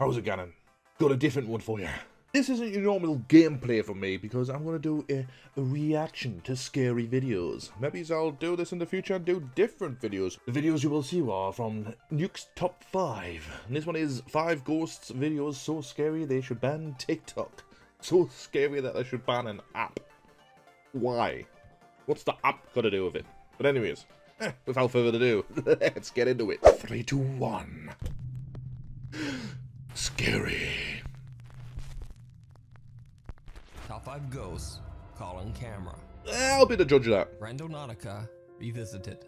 How's it going? Got a different one for you. This isn't your normal gameplay for me because I'm going to do a, reaction to scary videos. Maybe I'll do this in the future and do different videos. The videos you will see are from Nuke's Top 5. And this one is 5 ghosts videos so scary they should ban TikTok. So scary that they should ban an app. Why? What's the app got to do with it? But anyways, eh, without further ado, let's get into it. 3, 2, 1. Scary. Top 5 Ghosts, Calling Camera. Eh, I'll be the judge of that. Randonautica Revisited.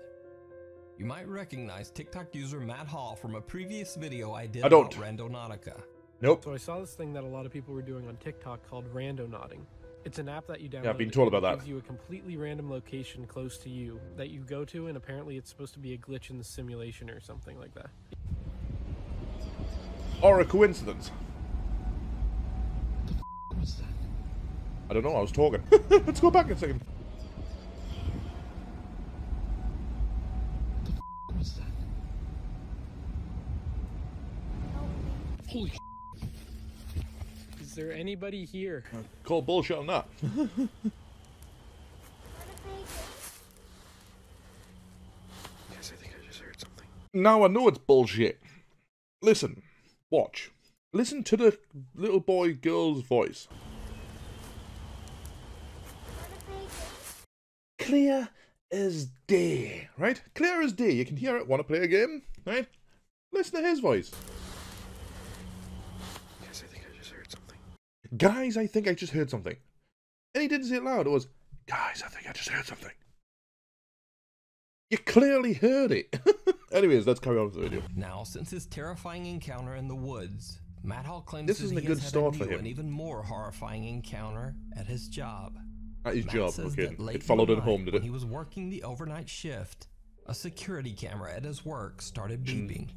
You might recognize TikTok user Matt Hall from a previous video I did I don't. about Randonautica. Nope. So I saw this thing that a lot of people were doing on TikTok called Randonauting. It's an app that you download. Yeah, I've been told about that. Gives you a completely random location close to you that you go to, and apparently it's supposed to be a glitch in the simulation or something like that. Or a coincidence. What was that? I don't know, I was talking. Let's go back a second. What was that? Holy Is there anybody here? Call bullshit on that. Guys, I think I just heard something. now I know it's bullshit. Listen. Watch. Listen to the little boy girl's voice. Clear as day, right? Clear as day. You can hear it. Want to play a game, right? Listen to his voice. Guys, I think I just heard something. Guys, I think I just heard something. And he didn't say it loud. It was, guys, I think I just heard something. You clearly heard it. Anyways, let's carry on with the video. Now, since his terrifying encounter in the woods, Matt Hall claims This isn't a good start for him. An even more horrifying encounter at his job. At his Matt job, okay. It followed him home, did when it? He was working the overnight shift. A security camera at his work started Hmm. beeping.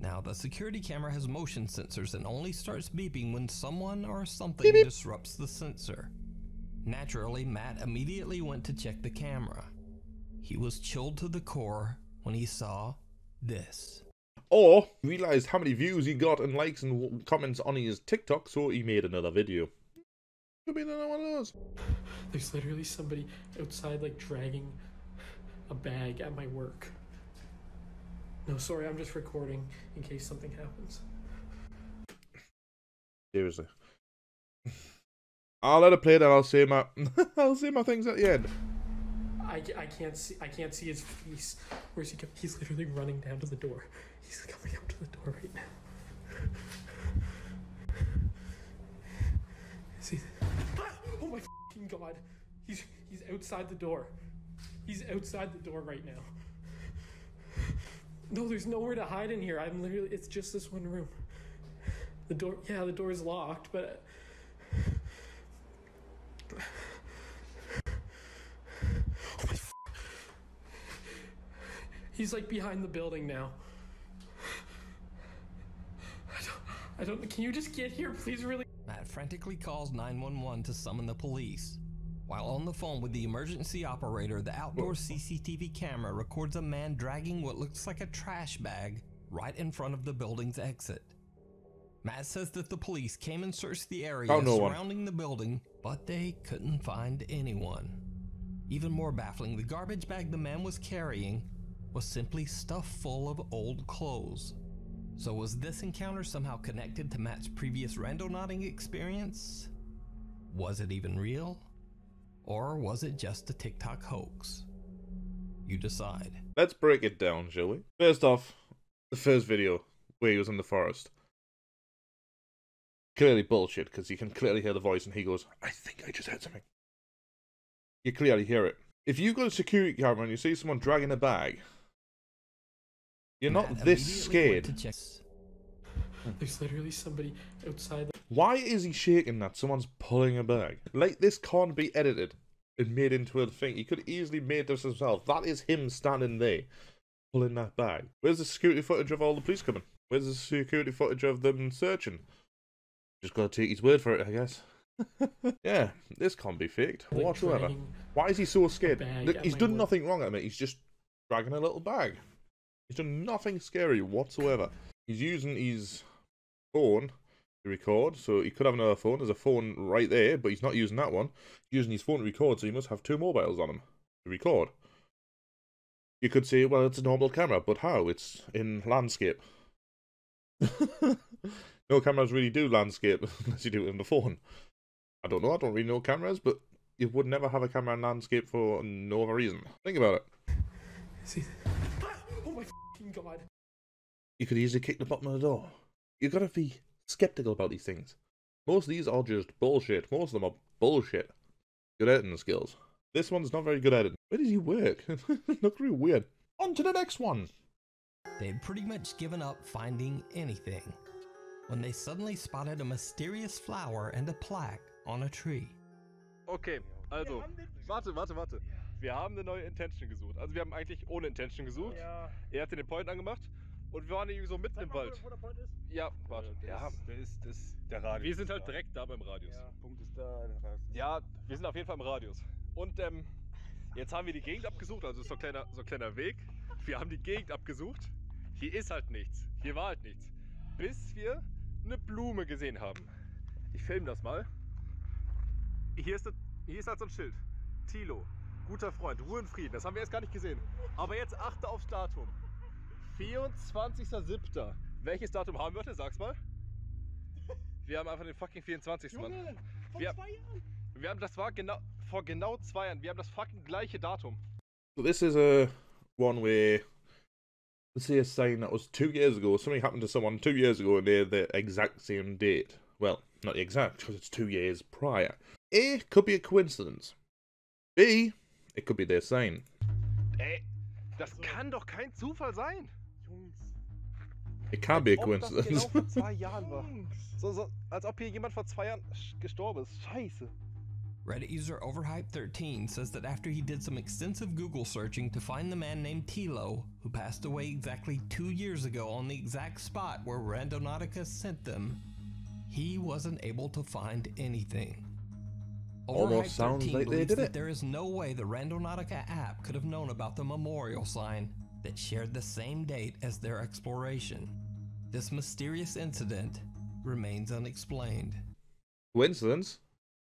Now, the security camera has motion sensors and only starts beeping when someone or something beep. disrupts the sensor. Naturally, Matt immediately went to check the camera. He was chilled to the core when he saw this. Or realized how many views he got and likes and comments on his TikTok, so he made another video. Could be another one of those. There's literally somebody outside, like dragging a bag at my work. No, sorry, I'm just recording in case something happens. Seriously. I'll let it play then I'll say my I'll say my things at the end. I, I can't see I can't see his face. Where's he going? He's literally running down to the door. He's coming up to the door right now. Ah! Oh my god! He's he's outside the door. He's outside the door right now. No, there's nowhere to hide in here. I'm literally. It's just this one room. The door. Yeah, the door is locked, but. Oh my f- He's like behind the building now. I don't, I don't. Can you just get here, please? Really? Matt frantically calls 911 to summon the police. While on the phone with the emergency operator, the outdoor CCTV camera records a man dragging what looks like a trash bag right in front of the building's exit. Matt says that the police came and searched the area Found no one. surrounding the building, but they couldn't find anyone. Even more baffling, the garbage bag the man was carrying was simply stuffed full of old clothes. So was this encounter somehow connected to Matt's previous randonauting experience? Was it even real? Or was it just a TikTok hoax? You decide. Let's break it down, shall we? First off, the first video where he was in the forest. Clearly bullshit, because you can clearly hear the voice and he goes, I think I just heard something. You clearly hear it. If you got a security camera and you see someone dragging a bag, you're not this scared. There's literally somebody outside. Why is he shaking that someone's pulling a bag? Like, this can't be edited and made into a thing. He could easily made this himself. That is him standing there, pulling that bag. Where's the security footage of all the police coming? Where's the security footage of them searching? Just gotta take his word for it, I guess. yeah, this can't be faked like, whatsoever. Why is he so scared? Look, he's done nothing wrong at me. He's just dragging a little bag. He's done nothing scary whatsoever. He's using his phone to record. So he could have another phone. There's a phone right there, but he's not using that one. He's using his phone to record, so he must have two mobiles on him to record. You could say, well, it's a normal camera, but how? It's in landscape. no cameras really do landscape unless you do it in the phone. I don't know. I don't really know cameras, but you would never have a camera in landscape for no other reason. Think about it. See, god! You could easily kick the bottom of the door. You gotta be skeptical about these things. Most of these are just bullshit. Most of them are bullshit. Good editing skills. This one's not very good at it. Where does he work? Look really weird. On to the next one. They'd pretty much given up finding anything when they suddenly spotted a mysterious flower and a plaque on a tree. Okay, also, warte, warte, warte. Wir haben eine neue Intention gesucht. Also wir haben eigentlich ohne Intention gesucht. Ja. Er hat den Point angemacht und wir waren irgendwie so mitten im Wald. Wo der Point ist? Ja, warte. Der, Ja, ist, der ist das, der Radius. wir sind halt da. direkt da beim Radius. Ja, Punkt ist da. der Radius ist Ja, wir sind auf jeden Fall im Radius. Und ähm, jetzt haben wir die Gegend abgesucht, also so ein kleiner, so ein kleiner Weg. Wir haben die Gegend abgesucht. Hier ist halt nichts. Hier war halt nichts. Bis wir eine Blume gesehen haben. Ich filme das mal. Hier ist, das- hier ist halt so ein Schild. Tilo, guter Freund, Ruhe und Frieden. Das haben wir jetzt gar nicht gesehen. Aber jetzt achte aufs Datum. 24.07. Welches Datum haben wir heute? Sag's mal. Wir haben einfach den fucking 24. Mann. Junge, vor Wir- zwei Jahren. Wir haben, das war genau vor genau zwei Jahren. Wir haben das fucking gleiche Datum. So this is a one where let's say a sign that was two years ago. Something happened to someone two years ago, and they're the exact same date. Well, not the exact because it's two years prior. A could be a coincidence. B it could be their sign. Ey, das kann doch kein Zufall sein. Jungs. It can't be a Ob das coincidence. genau vor zwei Jahren war. Jungs. So, so, als ob hier jemand vor zwei Jahren gestorben ist. Scheiße. Reddit user OverHyped13 says that after he did some extensive Google searching to find the man named Tilo, who passed away exactly two years ago on the exact spot where Randonautica sent them, he wasn't able to find anything. Almost sounds OverHyped13 like they did that it. there is no way the Randonautica app could have known about the memorial sign that shared the same date as their exploration. This mysterious incident remains unexplained. coincidence.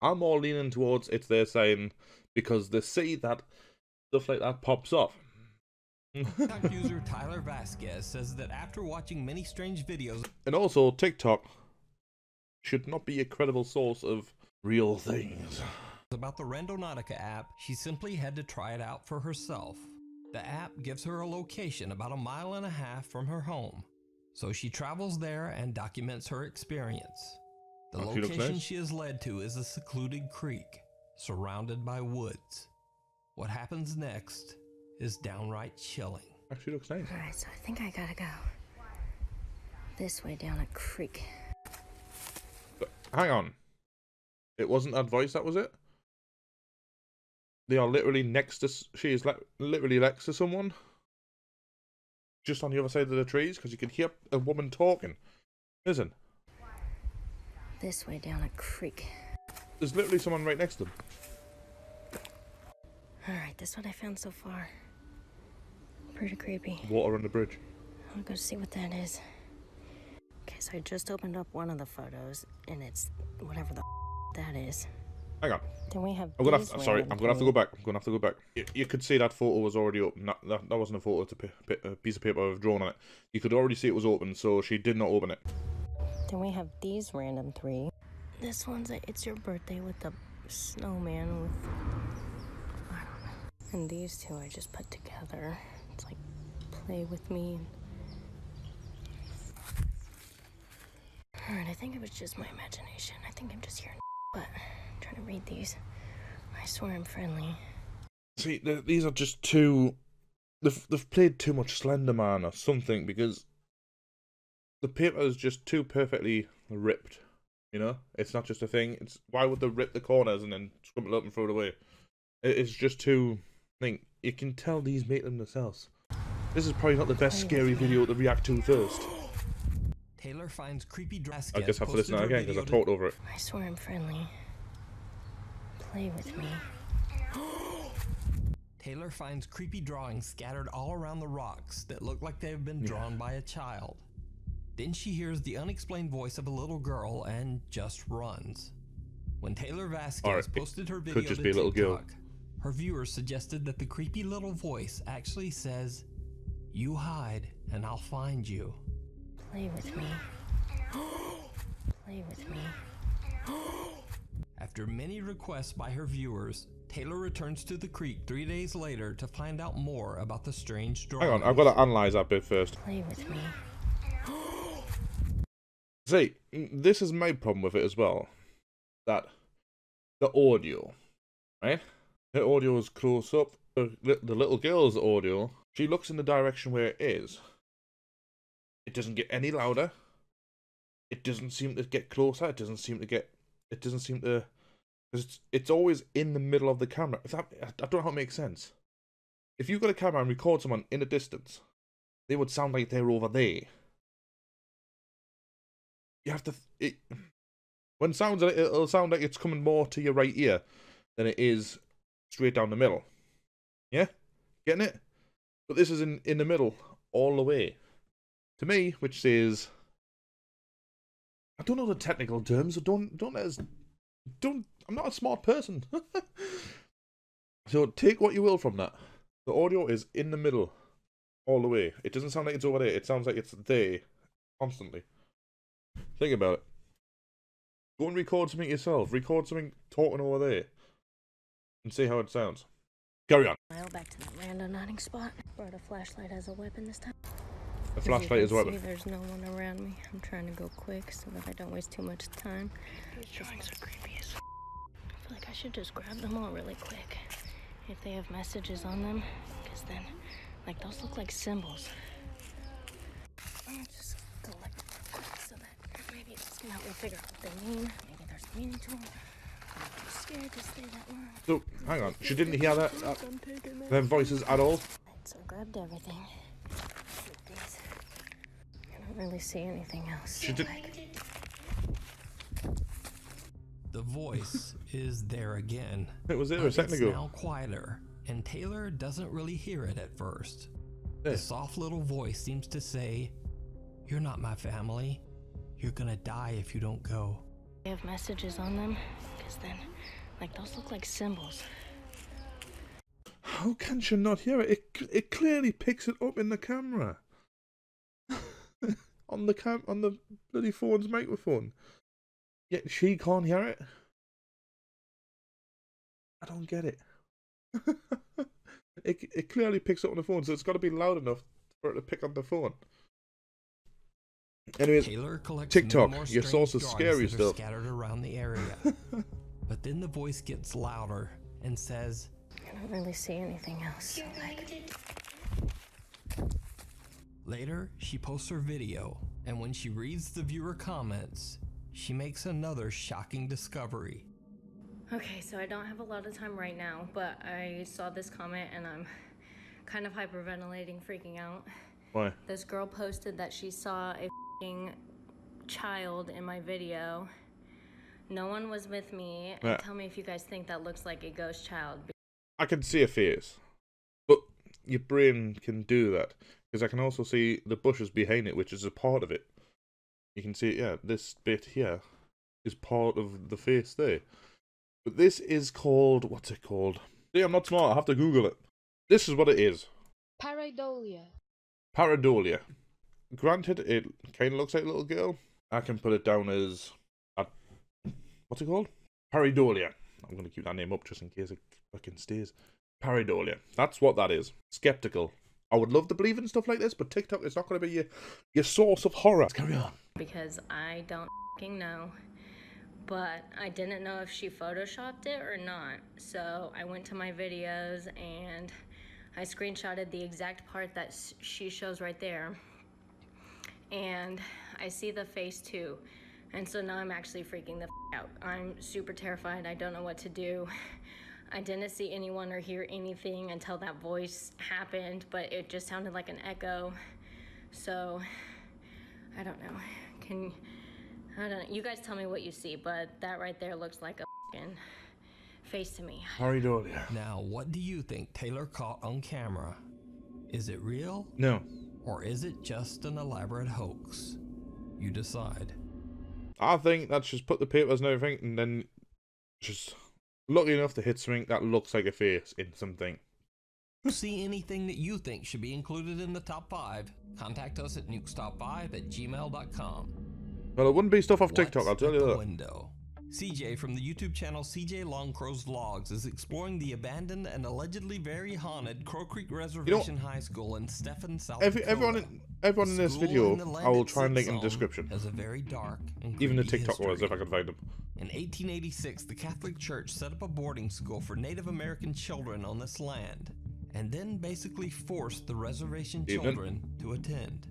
I'm more leaning towards it's their sign because they see that stuff like that pops off. TikTok user Taylor Vasquez says that after watching many strange videos and also, TikTok should not be a credible source of real things. about the Randonautica app, she simply had to try it out for herself. The app gives her a location about a mile and a half from her home, so she travels there and documents her experience. The location she is led to is a secluded creek, surrounded by woods. What happens next is downright chilling. Actually, looks nice. Alright, so I think I gotta go. This way down a creek. But hang on. It wasn't advice, that was it? They are literally next to. She is li- literally next to someone. Just on the other side of the trees, because you can hear a woman talking. Listen, This way down a creek. there's literally someone right next to them. Alright, that's what I found so far. Pretty creepy. Water on the bridge. I'll go see what that is. Okay, so I just opened up one of the photos, and it's whatever the that is. Hang on. Then we have. I'm gonna these have, sorry, I'm gonna have to go back. I'm gonna have to go back. You, you could see that photo was already open. That, that, that wasn't a photo, it's a, pi- pi- a piece of paper I've drawn on it. You could already see it was open, so she did not open it. Then we have these random three. This one's a it's your birthday with the snowman with I don't know. And these two I just put together. It's like play with me. Alright, I think it was just my imagination. I think I'm just hearing but I'm trying to read these. I swear I'm friendly. See, th- these are just too. They've, they've played too much Slenderman or something because the paper is just too perfectly ripped. You know, it's not just a thing. It's why would they rip the corners and then scrumple it up and throw it away? It, it's just too. I think you can tell these make them themselves. This is probably not the best scary video to react to first. Taylor finds creepy dress. I guess I have to listen to again because I talked over it. I swear I'm friendly. Play with me. Taylor finds creepy drawings scattered all around the rocks that look like they have been drawn by a child. Then she hears the unexplained voice of a little girl and just runs. When Taylor Vasquez Alright, it posted her could video just to be a little girl. TikTok, her viewers suggested that the creepy little voice actually says, "You hide and I'll find you." Play with me. Play with me. After many requests by her viewers, Taylor returns to the creek three days later to find out more about the strange drawing. Hang on, I've got to analyze that bit first. Play with me. See, mm, this is my problem with it as well. That the audio, right? The audio is close up. The, the little girl's audio, she looks in the direction where it is. It doesn't get any louder. It doesn't seem to get closer. It doesn't seem to get. It doesn't seem to. It's, it's always in the middle of the camera. That, I don't know how it makes sense. If you've got a camera and record someone in a distance, they would sound like they're over there you have to it, when sounds it'll sound like it's coming more to your right ear than it is straight down the middle yeah getting it but this is in in the middle all the way to me which says i don't know the technical terms so don't don't let us don't i'm not a smart person so take what you will from that the audio is in the middle all the way it doesn't sound like it's over there it sounds like it's there constantly Think about it. Go and record something yourself. Record something talking over there. And see how it sounds. Carry on. Mile back to that random hiding spot. Brought a flashlight as a weapon this time. The As flashlight is can a see. There's no one around me. I'm trying to go quick so that I don't waste too much time. These drawings are creepy as f- I feel like I should just grab them all really quick. If they have messages on them, because then, like, those look like symbols. I'm gonna just collect them real quick so that maybe it's just gonna help me figure out what they mean. Maybe there's meaning to them. I'm too scared to stay that long. Oh, so, hang on. She didn't hear that, that them voices at all? So I grabbed everything. Keep these. I don't really see anything else. She did- The voice is there again. It was there a second it's ago. now quieter, and Taylor doesn't really hear it at first. Yeah. The soft little voice seems to say, You're not my family. You're gonna die if you don't go. They have messages on them, because then, like, those look like symbols. How can she not hear it? It, it clearly picks it up in the camera. On the cam on the bloody phone's microphone. Yet she can't hear it. I don't get it. it it clearly picks up on the phone, so it's got to be loud enough for it to pick up the phone. Anyways, Taylor collects TikTok, many more your source of drawings scary that stuff. scattered around the area. but then the voice gets louder and says, I don't really see anything else. So, like, Later, she posts her video, and when she reads the viewer comments, she makes another shocking discovery. okay, so I don't have a lot of time right now, but I saw this comment and I'm kind of hyperventilating, freaking out. why? This girl posted that she saw a fing child in my video. No one was with me. And Yeah. Tell me if you guys think that looks like a ghost child. I can see a face, but your brain can do that because I can also see the bushes behind it, which is a part of it. You can see, yeah, this bit here is part of the face there. But this is called what's it called? See, I'm not smart. I have to Google it. This is what it is: Pareidolia. pareidolia. Granted, it kind of looks like a little girl. I can put it down as a, what's it called? Pareidolia. I'm gonna keep that name up just in case it fucking stays. Pareidolia. That's what that is. Skeptical. I would love to believe in stuff like this, but TikTok is not going to be your your source of horror. Carry on. because I don't know. But I didn't know if she photoshopped it or not. So I went to my videos and I screenshotted the exact part that she shows right there. And I see the face too. And so now I'm actually freaking the out. I'm super terrified. I don't know what to do. I didn't see anyone or hear anything until that voice happened, but it just sounded like an echo. So I don't know. Can I don't know. You guys tell me what you see, but that right there looks like a fing face to me. Pareidolia. Now, what do you think Taylor caught on camera? Is it real, No. or is it just an elaborate hoax? You decide. I think that's just put the papers and everything, and then just lucky enough to hit something that looks like a face in something. See anything that you think should be included in the top 5? Contact us at nukestop5 at gmail.com. Well, it wouldn't be stuff off TikTok, I'll tell you that. Window. CJ from the YouTube channel CJ Longcrow's Vlogs is exploring the abandoned and allegedly very haunted Crow Creek Reservation High School in Stephan, South Every, Dakota. everyone, in, everyone in this video, land I will try and link in the description. Has a very dark and Even the TikTok ones, if I can find them. In 1886, the Catholic Church set up a boarding school for Native American children on this land, and then basically forced the reservation Evening. children to attend.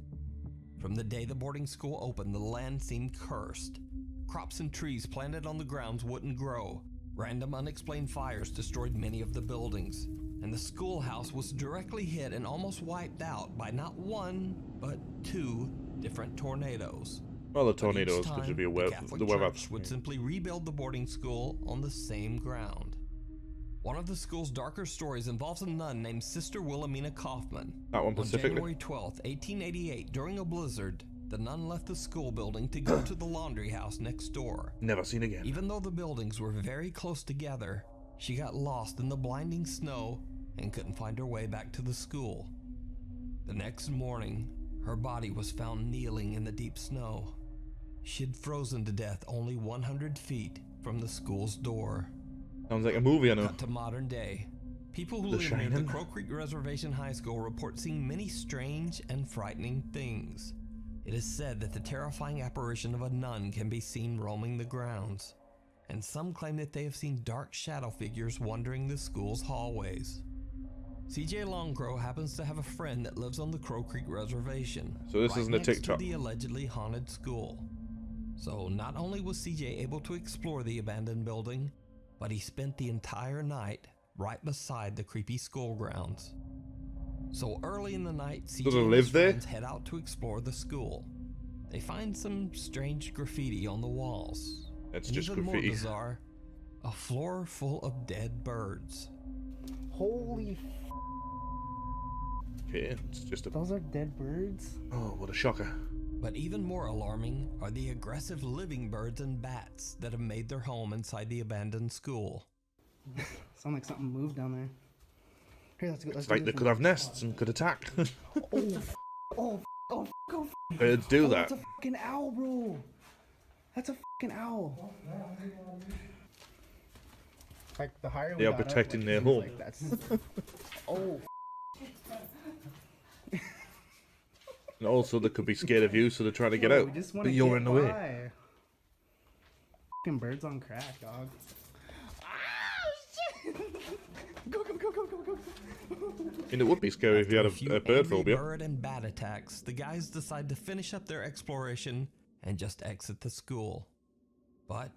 From the day the boarding school opened, the land seemed cursed. Crops and trees planted on the grounds wouldn't grow. Random unexplained fires destroyed many of the buildings, and the schoolhouse was directly hit and almost wiped out by not one, but two different tornadoes. Well, the tornadoes could time, just be a the web, Catholic the web would simply rebuild the boarding school on the same ground. One of the school's darker stories involves a nun named Sister Wilhelmina Kaufman. That one On. January 12th, 1888, during a blizzard, the nun left the school building to go to the laundry house next door. Never seen again. Even though the buildings were very close together, she got lost in the blinding snow and couldn't find her way back to the school. The next morning, her body was found kneeling in the deep snow. She had frozen to death only 100 feet from the school's door. Sounds like a movie, I know. Cut to modern day. People who The live near the Crow Creek Reservation High School report seeing many strange and frightening things. It is said that the terrifying apparition of a nun can be seen roaming the grounds, and some claim that they have seen dark shadow figures wandering the school's hallways. CJ Longcrow happens to have a friend that lives on the Crow Creek Reservation. So this right isn't a next to the allegedly haunted school. So not only was CJ able to explore the abandoned building, but he spent the entire night right beside the creepy school grounds. So early in the night, CJ Does it and live his there? friends head out to explore the school. They find some strange graffiti on the walls. It's and just even graffiti. more bizarre, a floor full of dead birds. Holy f- Okay, it's just a. those are dead birds? Oh, what a shocker. But even more alarming are the aggressive living birds and bats that have made their home inside the abandoned school. Sound like something moved down there. Here, let's go. Let's It's like they could one. have nests and could attack. Oh, f- oh, f- oh, f- oh, f- Birds do oh, that. That's a fucking owl, bro. That's a fucking owl. Like the higher They are protecting their home. Like that's. oh, And also, they could be scared of you, so they're trying to get out. we But you're in the way. Fucking birds on crack, dog. Go, go, go, go, go, go. And it would be scary if you had After few a, a bird angry phobia. bird and bat attacks, the guys decide to finish up their exploration and just exit the school. But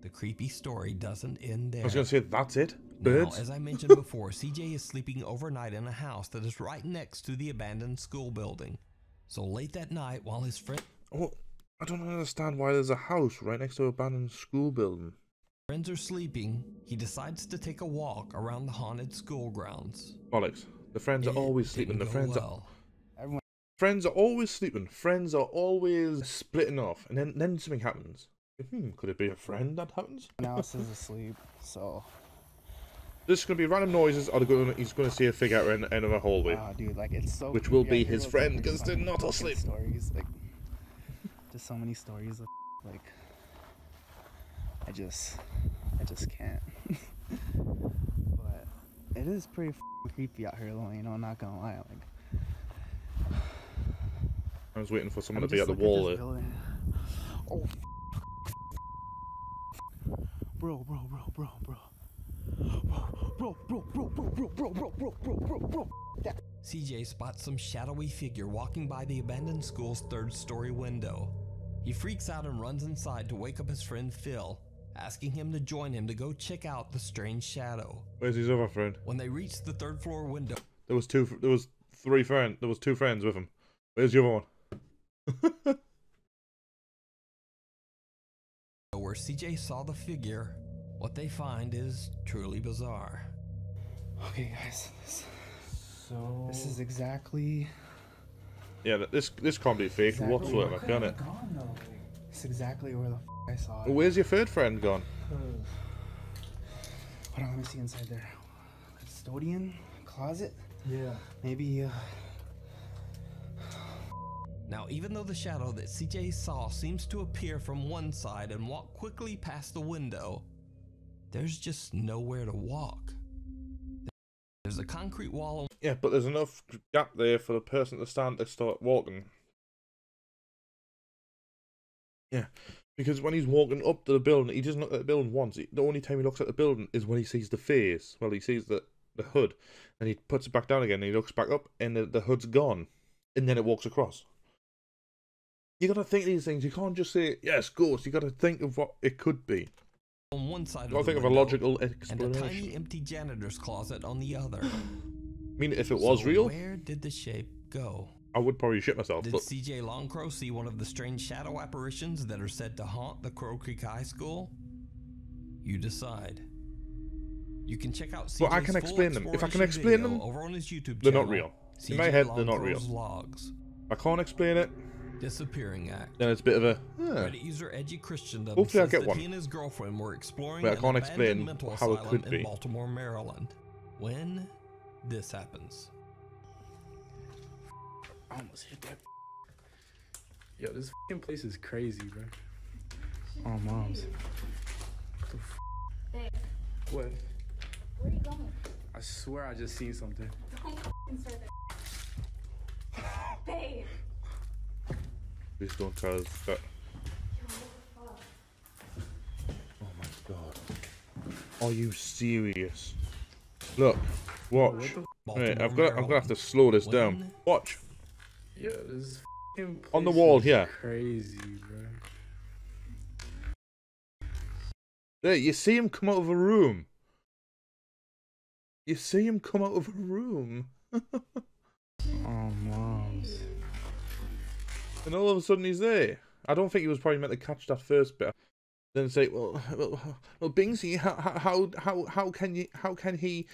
the creepy story doesn't end there. I was going to say, that's it? Birds. Now, as I mentioned before, CJ is sleeping overnight in a house that is right next to the abandoned school building. So late that night, while his friend Oh, I don't understand why there's a house right next to an abandoned school building. Friends are sleeping, he decides to take a walk around the haunted school grounds. Bollocks. The friends are always sleeping. The didn't go friends are well. Everyone. friends are always sleeping. Friends are always splitting off, and then then something happens. Hmm, could it be a friend that happens? else is asleep, so This is gonna be random noises, or they're gonna, he's gonna see a figure at the end of a hallway. wow, dude, like it's so. Which will creepy. I be his friend, because they're not fucking asleep. Stories like, just so many stories of like, I just, I just can't. but it is pretty f***ing creepy out here, though. You know, I'm not gonna lie. Like, I was waiting for someone I'm to be at the wall this there. building. Oh, f- bro, bro, bro, bro, bro. Bro, bro, bro, bro, bro, bro, bro, bro, bro, bro, bro. That CJ spots some shadowy figure walking by the abandoned school's third story window. He freaks out and runs inside to wake up his friend Phil, asking him to join him to go check out the strange shadow. Where's his other friend? When they reached the third floor window, There was two. There was three friend. There was two friends with him. Where's the other one? where CJ saw the figure, what they find is truly bizarre. okay, guys. This, so this is exactly Yeah, this this can't be fake Exactly. whatsoever, can it? gone though. That's exactly where the f- I saw it. Where's your third friend gone? Hold on, let me see inside there. Custodian closet. Yeah. Maybe. Uh, Now, even though the shadow that CJ saw seems to appear from one side and walk quickly past the window, there's just nowhere to walk. There's a concrete wall Yeah, but there's enough gap there for the person to stand to start walking. Yeah, because when he's walking up to the building, he doesn't look at the building once. The only time he looks at the building is when he sees the face. Well, he sees the, the hood, and he puts it back down again, and he looks back up, and the, the hood's gone, and then it walks across. You gotta think of these things. You can't just say, yes, ghost. You gotta think of what it could be. on one side of the think of a logical and a tiny empty janitor's closet on the other. I mean, if it was So real, where did the shape go? I would probably shit myself. Did But CJ Longcrow see one of the strange shadow apparitions that are said to haunt the Crow Creek High School? You decide. You can check out CJ's Well, I can explain them. If I can explain them, over on his YouTube they're channel, not real. In my head, they're not real. Logs. I can't explain it. Disappearing Act. Then it's a bit of a. Reddit user Edgy Christendom Hopefully I get one. he and his girlfriend were exploring But I can't explain how it could in be. Baltimore, Maryland. When this happens. I almost hit that. Yo, this fucking place is crazy, bro. oh, mom's. Babe, What? where are you going? I swear I just seen something. Don't fucking start that. Babe. Please don't tell us that. Yo, what the fuck? Oh my god. Are you serious? Look, watch. What? Wait, I've got. I'm gonna have to slow this down. Watch. Yo, this On the wall here. Crazy, bro. There, you see him come out of a room. You see him come out of a room. Oh, mom's. and all of a sudden he's there. I don't think he was probably meant to catch that first bit. Then say, well, well, well Binksy, how, how, how, how can you, how can he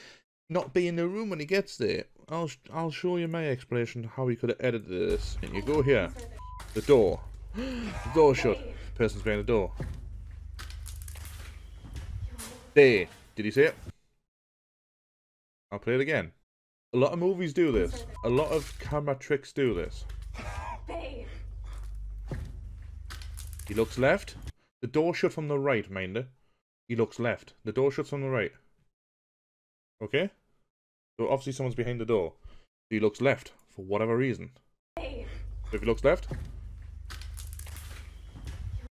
not be in the room when he gets there? I'll, I'll show you my explanation how he could have edited this. And you go here, the door, the door shut. Person's behind the door. There. Did you see it? I'll play it again. A lot of movies do this. A lot of camera tricks do this. He looks left. The door shut from the right, minder. He looks left. The door shuts from the right. Okay? So obviously someone's behind the door. He looks left for whatever reason. Babe. So if he looks left,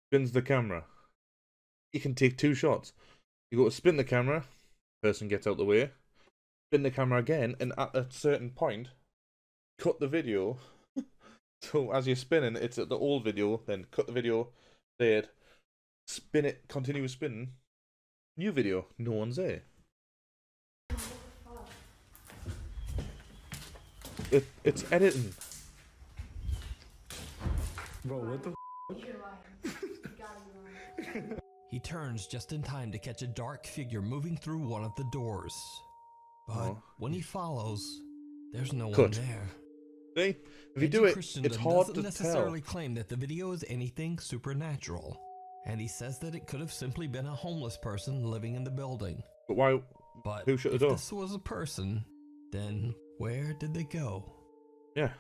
spins the camera. You can take two shots. You go to spin the camera, person gets out the way, spin the camera again, and at a certain point, cut the video. so as you're spinning, it's at the old video, then cut the video, say it, spin it, continue spinning. New video, no one's there. It, it's editing. Bro, what the? You're lying. You gotta be lying. He turns just in time to catch a dark figure moving through one of the doors. But Oh. when he follows, there's no one there. See? If you Edgy do it, Christendom it's hard doesn't to necessarily tell. claim that the video is anything supernatural, and he says that it could have simply been a homeless person living in the building. But why? But Who shut the if this was a person, then where did they go? Yeah,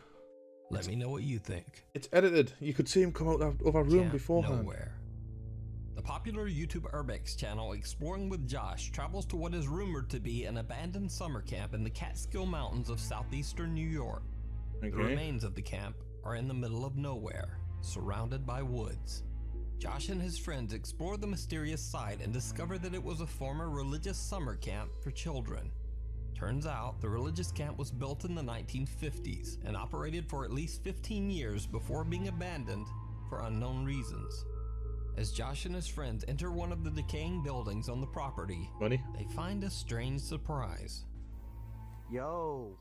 Let me know what you think. it's edited. You could see him come out of a room Camp beforehand. Nowhere. The popular YouTube Urbex channel Exploring with Josh travels to what is rumored to be an abandoned summer camp in the Catskill Mountains of southeastern New York. The remains of the camp are in the middle of nowhere, surrounded by woods. Josh and his friends explore the mysterious site and discover that it was a former religious summer camp for children. Turns out the religious camp was built in the 1950s and operated for at least 15 years before being abandoned for unknown reasons. As Josh and his friends enter one of the decaying buildings on the property, Money. they find a strange surprise. Yo.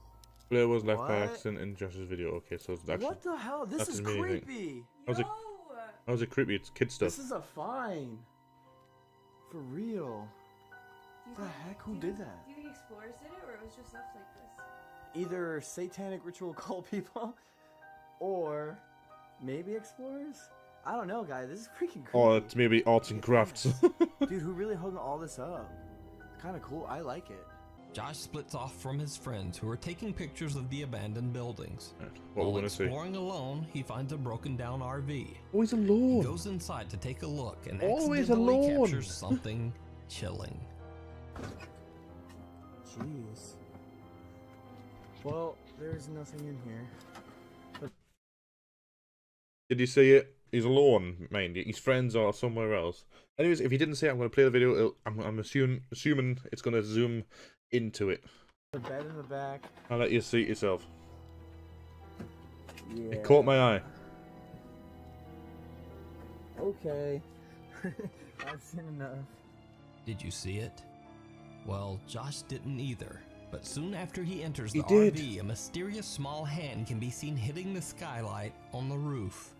Blair was left by accident in Josh's video. Okay, so it's actually What the hell? This is his main creepy. how's it? How's it creepy? It's kid stuff. This is a fine. For real. The heck? Who did that? Do you think explorers did it, or it was just left like this? Either satanic ritual cult people, or maybe explorers. I don't know, guy. This is freaking creepy. Or it's maybe arts and crafts. Dude, who really hung all this up? Kind of cool. I like it. Josh splits off from his friends who are taking pictures of the abandoned buildings. what While we're see. exploring alone, he finds a broken down RV. Always He alone. goes inside to take a look and Always accidentally alone. captures something chilling. Jeez. Well, there's nothing in here. Did you see it? He's alone, mind you. His friends are somewhere else. Anyways, if you didn't see it, I'm going to play the video. I'm, I'm assuming, assuming it's going to zoom into it. The bed in the back. I'll let you see it yourself. Yeah. It caught my eye. Okay. I've seen enough. Did you see it? Well, Josh didn't either. But soon after he enters He the did. RV, a mysterious small hand can be seen hitting the skylight on the roof.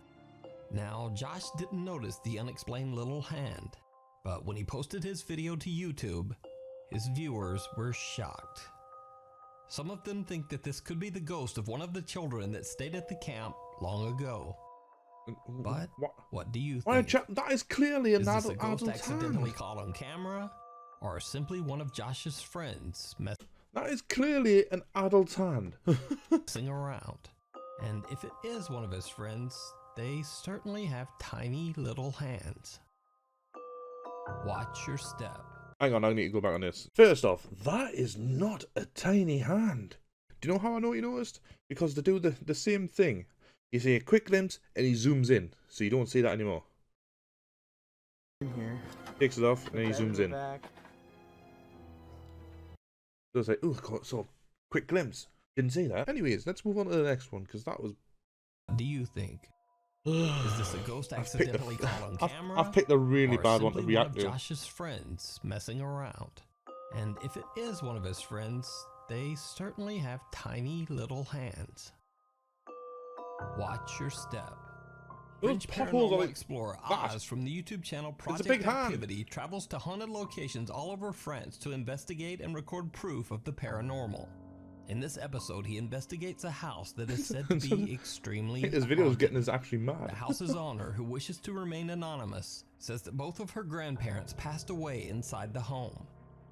Now, Josh didn't notice the unexplained little hand, but when he posted his video to YouTube, his viewers were shocked. Some of them think that this could be the ghost of one of the children that stayed at the camp long ago. Mm, mm, but mm. What? what do you think? cha- that is clearly an Is this a ghost adult accidentally hand. caught on camera? Or simply one of Josh's friends That is clearly an adult hand. messing around? And if it is one of his friends, they certainly have tiny little hands. Watch your step. Hang on, I need to go back on this. First off, that is not a tiny hand. Do you know how I know you noticed? Because they do the, the same thing. You see a quick glimpse and he zooms in, so you don't see that anymore. In here. Takes it off and then he zooms in. back. So it's like, oh, so quick glimpse. Didn't see that. Anyways, let's move on to the next one because that was. Do you think? Is this a ghost I've accidentally caught on I've- camera? I've picked a really bad one to react of to. Josh's friends messing around. And if it is one of his friends, they certainly have tiny little hands. Watch your step. French paranormal explorer. Oz from the YouTube channel Project big hand. Activity travels to haunted locations all over France to investigate and record proof of the paranormal. In this episode, he investigates a house that is said to be extremely His video is getting us actually mad. The house's owner, who wishes to remain anonymous, says that both of her grandparents passed away inside the home.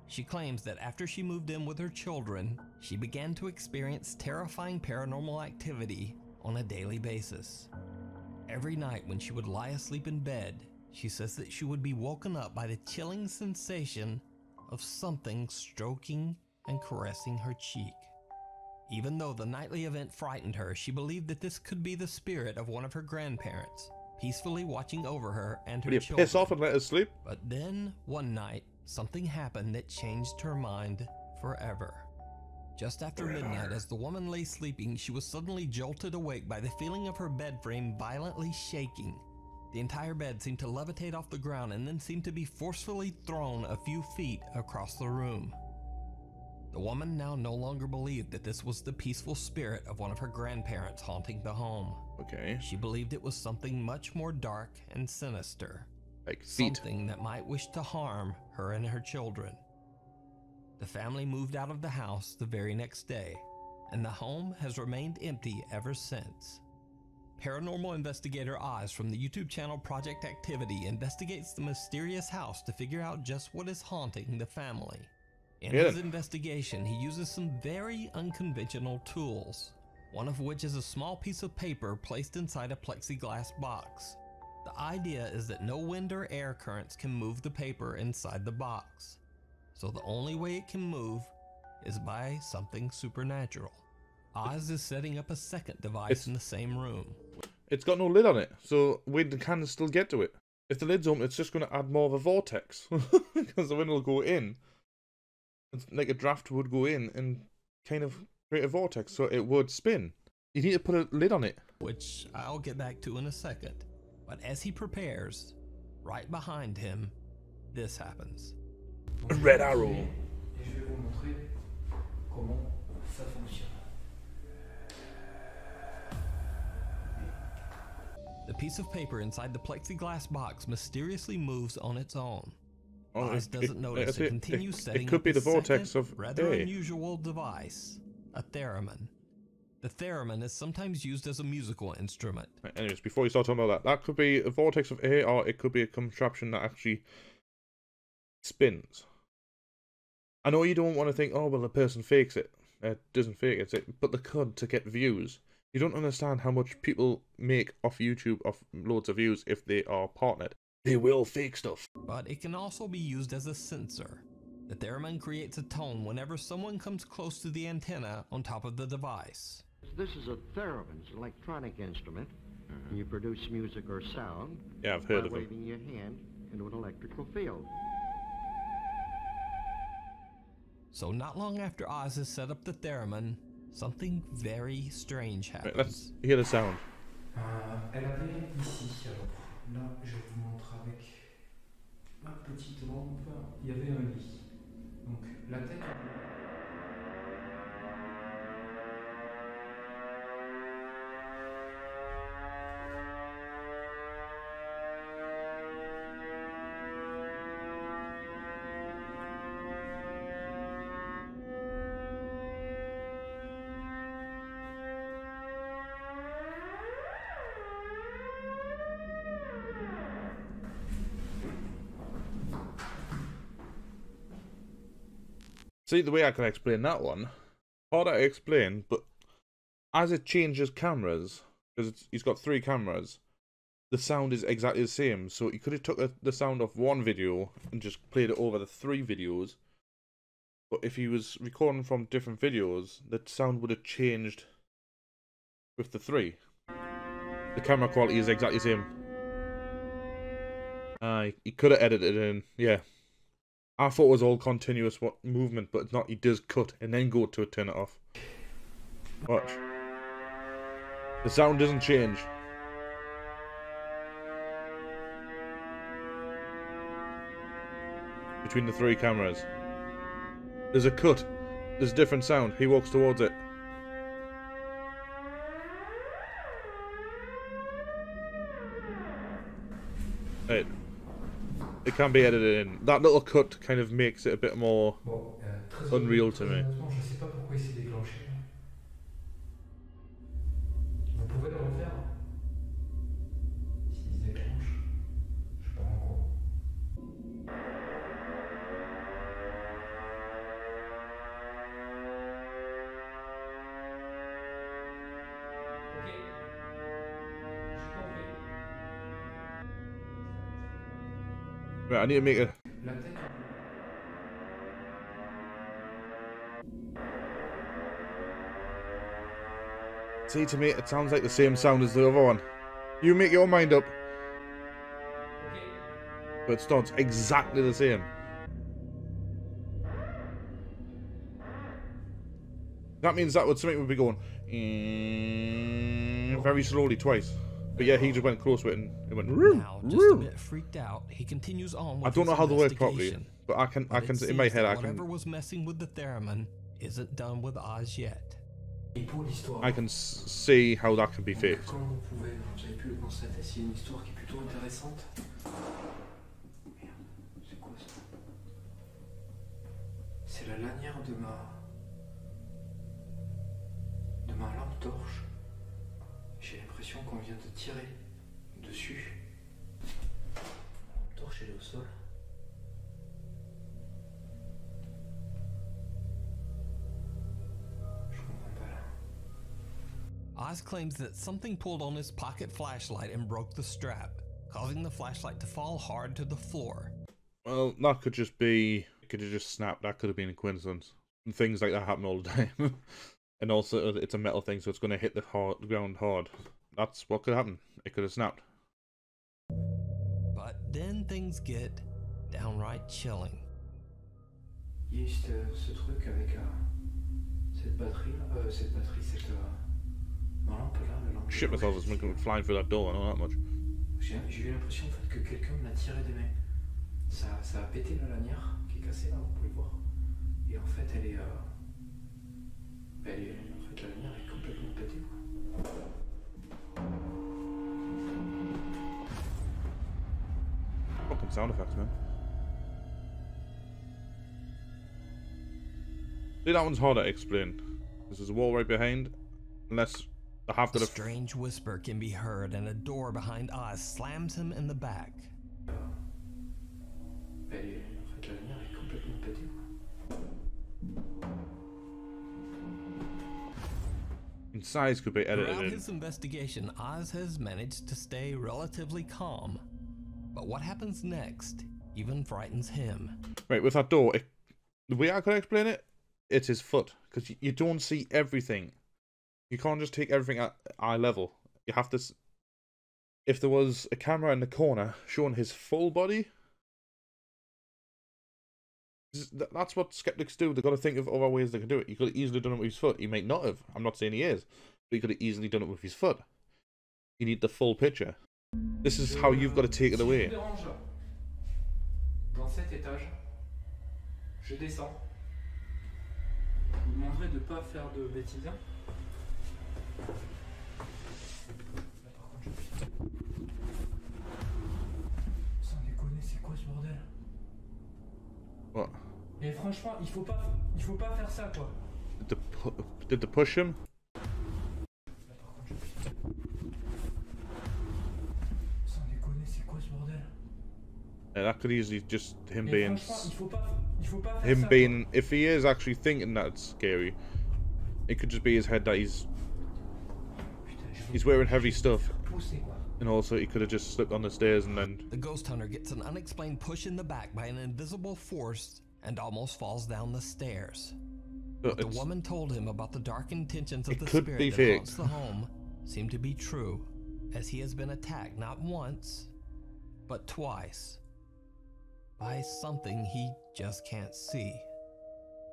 She claims that after she moved in with her children, she began to experience terrifying paranormal activity on a daily basis. Every night when she would lie asleep in bed, she says that she would be woken up by the chilling sensation of something stroking and caressing her cheek. Even though the nightly event frightened her, she believed that this could be the spirit of one of her grandparents, peacefully watching over her and her Will you children. piss off and let us sleep? But then, one night, something happened that changed her mind forever. Just after midnight, as the woman lay sleeping, she was suddenly jolted awake by the feeling of her bed frame violently shaking. The entire bed seemed to levitate off the ground and then seemed to be forcefully thrown a few feet across the room. The woman now no longer believed that this was the peaceful spirit of one of her grandparents haunting the home. Okay. She believed it was something much more dark and sinister. Like feet. Something that might wish to harm her and her children. The family moved out of the house the very next day, and the home has remained empty ever since. Paranormal investigator Oz from the YouTube channel Project Activity investigates the mysterious house to figure out just what is haunting the family. In his investigation, he uses some very unconventional tools, one of which is a small piece of paper placed inside a plexiglass box. The idea is that no wind or air currents can move the paper inside the box. So the only way it can move is by something supernatural. Oz is setting up a second device It's- in the same room. It's got no lid on it, so wind can still get to it. If the lid's open, it's just going to add more of a vortex because the wind will go in, it's like a draft would go in and kind of create a vortex, so it would spin. You need to put a lid on it. which I'll get back to in a second. But as he prepares, right behind him, this happens. A red arrow. Et je vais vous montrer comment ça fonctionne. The piece of paper inside the plexiglass box mysteriously moves on its own. Oh, Oz it- doesn't it- notice it- and continues it- setting It could be the vortex second, of rather A. unusual device, a theremin. The theremin is sometimes used as a musical instrument. Right, Anyways, before you start talking about that, that could be a vortex of air, or it could be a contraption that actually spins. I know you don't want to think, oh well, the person fakes it. It doesn't fake it, it- but they could to get views. You don't understand how much people make off YouTube off loads of views if they are partnered. They will fake stuff. But it can also be used as a sensor. The theremin creates a tone whenever someone comes close to the antenna on top of the device. This is a theremin, it's an electronic instrument. And you produce music or sound Yeah, I've heard by of them. waving your hand into an electrical field. So not long after Oz has set up the theremin, something very strange happens. Right, let's hear the sound. Euh, elle avait ici, alors là je vous montre avec ma petite lampe, il y avait un lit. Donc la tête. See, the way I can explain that one, harder to explain, but as it changes cameras, because he's got three cameras, the sound is exactly the same. So he could have took a, the sound off one video and just played it over the three videos. But if he was recording from different videos, the sound would have changed with the three. The camera quality is exactly the same. Uh, he could have edited it in, yeah. I thought it was all continuous movement, but it's not. He does cut and then go to turn it off. Watch. The sound doesn't change. Between the three cameras. There's a cut. There's a different sound. He walks towards. It, can be edited in. That little cut kind of makes it a bit more unreal to me. Need to make a. See, to me, it sounds like the same sound as the other one. You make your mind up. But it starts exactly the same. That means that would something would be going "Mm," very slowly twice. But yeah, he just went close with it and it went. "Roo, Now, just a bit freaked out, he continues on with I don't know how to work properly, but I can. I can. it In my seems head, that I Whatever can. was messing with the theremin isn't done with Oz yet. Et pour l'histoire. I can see how that can be fixed. Quand vous pouvez, vous avez pu le constater, c'est une histoire qui est plutôt intéressante. Merde, c'est quoi ça C'est la lanière de ma. de ma lampe torche. J'ai l'impression qu'on vient de tirer dessus. La torche, elle est au sol. Je comprends pas là. Oz claims that something pulled on his pocket flashlight and broke the strap, causing the flashlight to fall hard to the floor. Well, that could just be. It could have just snapped. That could have been a coincidence. And things like that happen all the time. and also, it's a metal thing, so it's going to hit the hard, the ground hard. That's what could happen. It could have snapped. But then things get downright chilling. Il y a ce, ce truc avec euh, cette batterie là, euh, cette batterie, cette euh, lampe là, lampe. Shit myself was making- flying through that door. I know that much. Euh, j'ai j'ai eu l'impression en fait que quelqu'un me l'a tiré des mains. Ça, ça a pété la lanière qui est cassée là, vous pouvez le voir. Et en fait, elle est, euh, elle est, en fait, la lanière est complètement pétée. Quoi. Sound effects, man. See, that one's harder to explain. There's a wall right behind. Unless I have got a strange whisper can be heard, and a door behind Oz slams him in the back. Elle est, en fait, la lumière est complètement pétée. in size could be edited Throughout in. his investigation, Oz has managed to stay relatively calm. But what happens next even frightens him. Right, with that door, it, the way I could explain it, it's his foot. Because you, you don't see everything. You can't just take everything at eye level. You have to. If there was a camera in the corner showing his full body, that's what skeptics do. They've got to think of other ways they can do it. He could have easily done it with his foot. He might not have. I'm not saying he is. But he could have easily done it with his foot. You need the full picture. This is how you've got to take it away. je vous dérange, dans cet étage, je descends. Je vous demanderai de ne pas faire de bêtises. hein. Là, par contre, je Sans déconner, c'est quoi ce bordel? What? Mais franchement, il faut pas, il faut pas faire ça quoi. Did did they push him? Yeah, that could easily just him Mais being franchement, il faut pas, il faut pas faire him being if he is actually thinking that it's scary, it could just be his head that he's he's wearing heavy stuff, and also he could have just slipped on the stairs and then The ghost hunter gets an unexplained push in the back by an invisible force and almost falls down the stairs. But the woman told him about the dark intentions of the could spirit be that fake. haunts the home seem to be true, as he has been attacked not once, but twice by something he just can't see.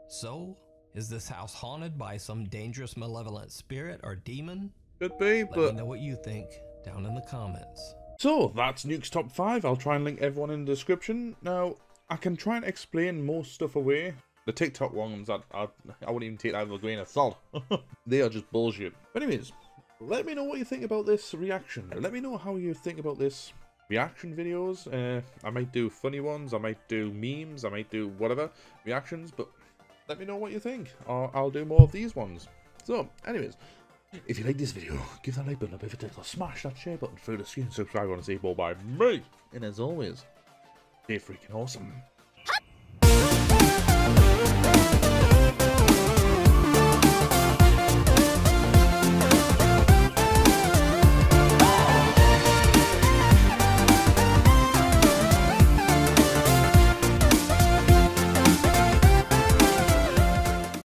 So, is this house haunted by some dangerous malevolent spirit or demon? could be, Let but me know what you think down in the comments. So that's Nuke's top five. I'll try and link everyone in the description. Now I can try and explain most stuff away. The TikTok ones, I I, I wouldn't even take that with a grain of salt. they are just bullshit. But anyways, let me know what you think about this reaction. Let me know how you think about this reaction videos. Uh, I might do funny ones. I might do memes. I might do whatever reactions. But let me know what you think, or I'll do more of these ones. So, anyways. If you like this video, give that like button a bit of a tickle, smash that share button through the screen, subscribe on to see more by me. And as always, stay freaking awesome.